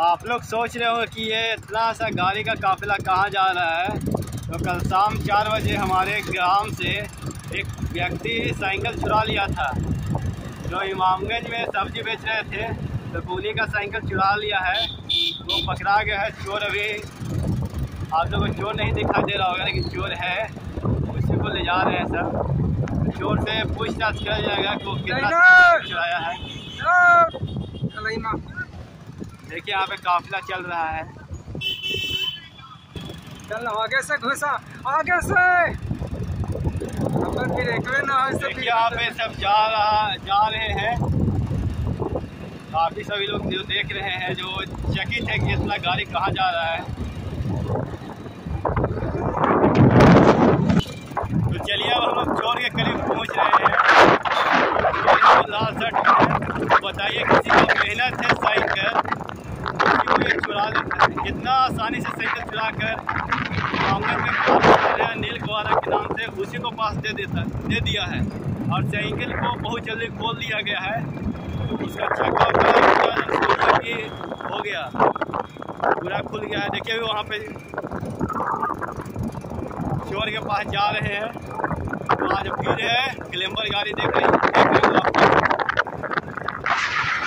आप लोग सोच रहे हो कि ये इतना सा गाड़ी का काफिला कहाँ जा रहा है? तो कल शाम चार बजे हमारे ग्राम से एक व्यक्ति साइकिल चुरा लिया था। जो इमामगंज में सब्ज़ी बेच रहे थे तो उन्हीं का साइकिल चुरा लिया है। वो पकड़ा गया है चोर अभी। आप लोगों को चोर नहीं दिखाई दे रहा होगा लेकिन चोर है। उसी को ले जा रहे हैं सब। चोर से पूछताछ किया जाएगा कि वो कितना चुराया है। देखिए यहाँ पे काफिला चल रहा है। चल आगे से घुसा आगे से। देखिए यहाँ पे सब जा रहा जा रहे हैं। काफ़ी सभी लोग जो देख रहे हैं जो चकित है कि इतना गाड़ी कहाँ जा रहा है। तो चलिए अब हम लोग चोर के करीब पहुँच रहे हैं। लाल शर्ट तो बताइए किसी को मेहनत है साइकिल? है कितना आसानी से साइकिल चुरा कर आँगन में नील कुआरा के नाम से उसी को पास दे देता, दे दिया है। और साइकिल को बहुत जल्दी खोल दिया गया है। उसका चक्का हो गया। पूरा खुल गया है। देखिए भी वहाँ पे चोर के पास जा रहे हैं। तो आज भीड़ है, ग्लैमर गाड़ी देख रहे देख रहे हो।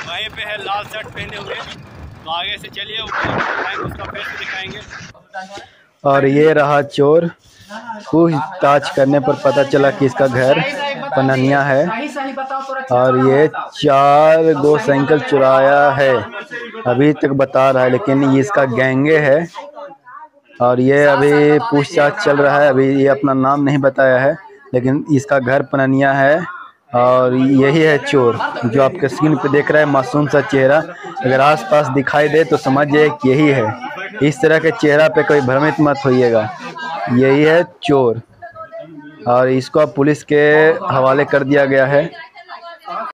वहीं पे है, लाल शर्ट पहने हुए। तो आगे से चलिए दिखाएँगे। और ये रहा चोर। पूछताछ करने पर पता चला कि इसका घर पननिया है। और ये चार गो साइकिल चुराया है। अभी तक बता रहा है, लेकिन ये इसका गैंगे है। और ये अभी पूछताछ चल रहा है। अभी ये अपना नाम नहीं बताया है, लेकिन इसका घर पननिया है। और यही है चोर, जो आपके स्क्रीन पे देख रहा है, मासूम सा चेहरा। अगर आसपास दिखाई दे तो समझिए कि यही है। इस तरह के चेहरा पे कोई भ्रमित मत होइएगा। यही है चोर। और इसको पुलिस के हवाले कर दिया गया है।